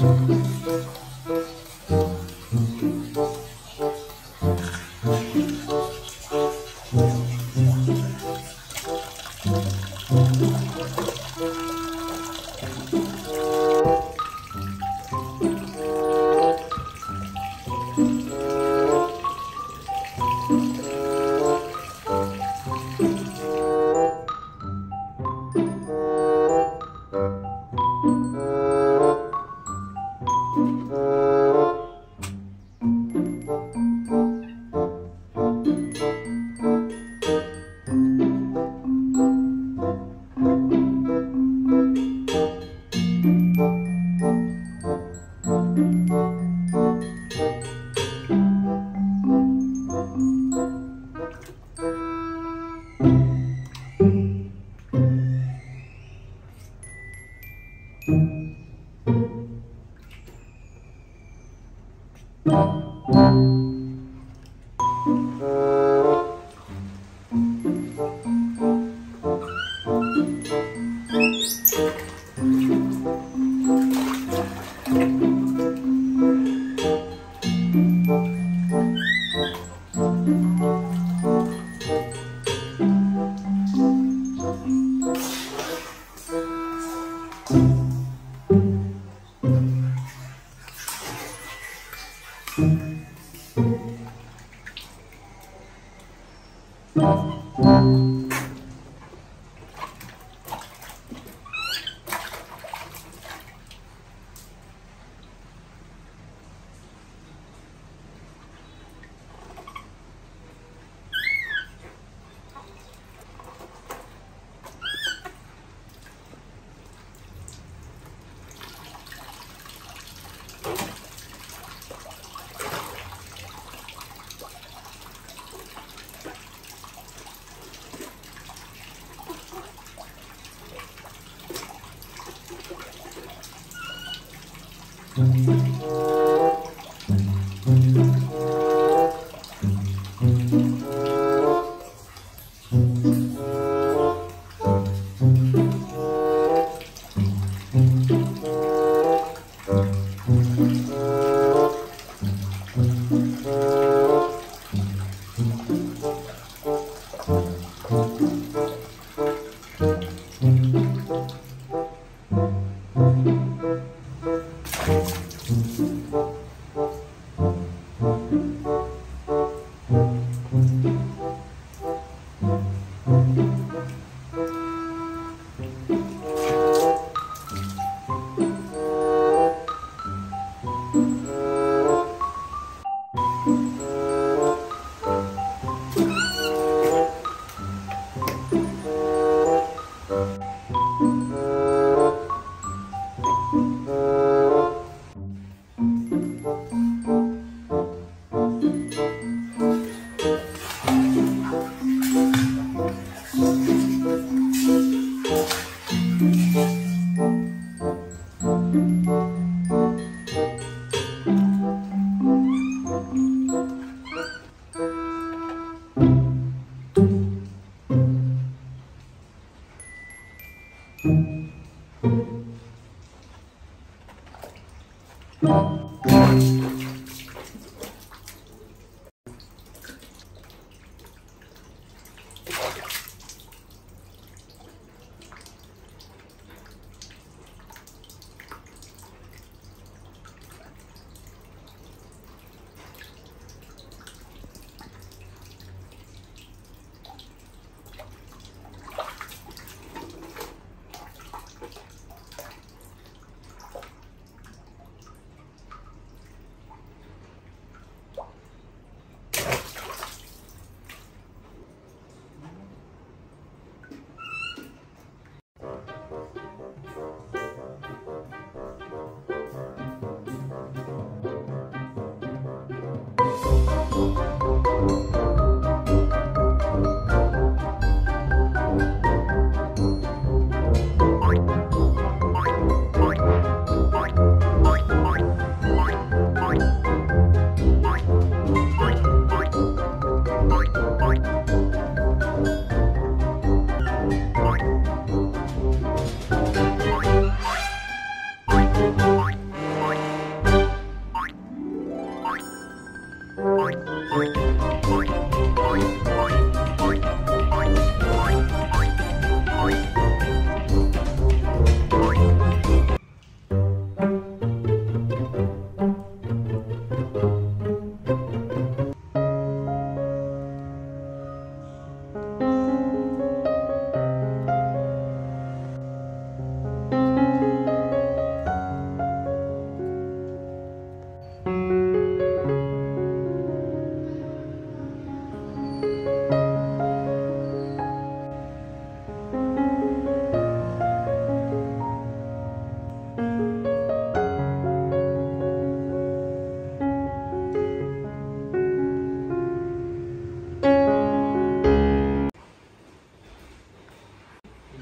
Mm-hmm.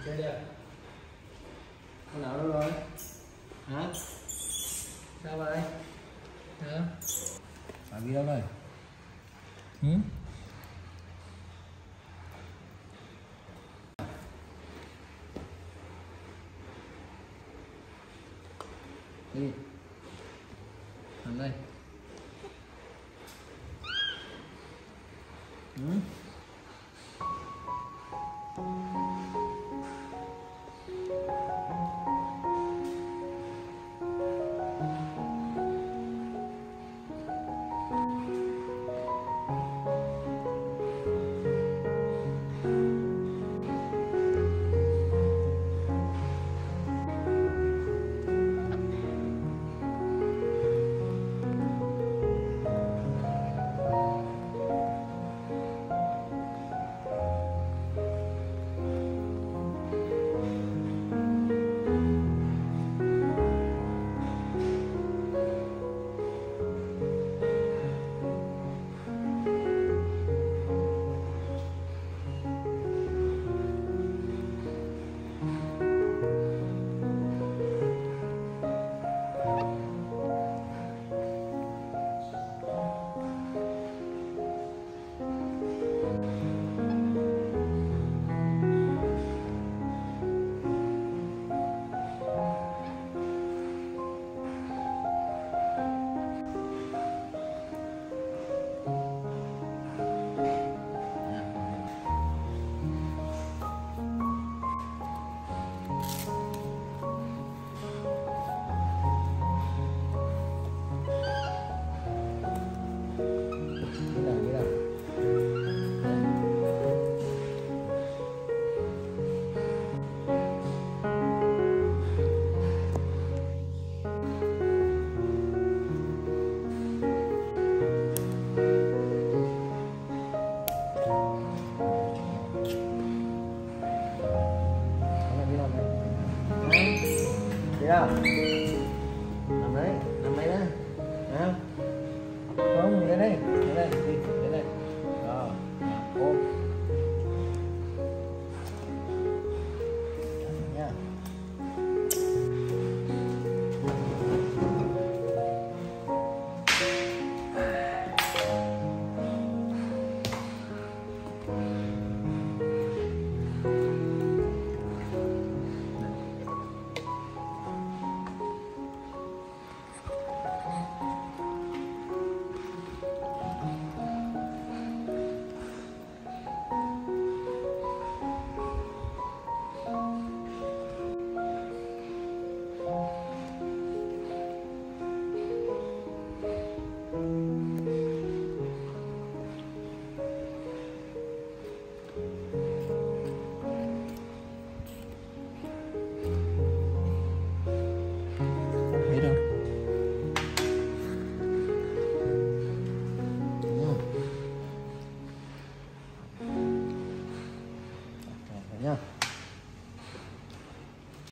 chơi được con nào đâu rồi hả? Sao vậy? Hả? Bà đi đâu rồi ừ? đi. Nằm đây. Hử?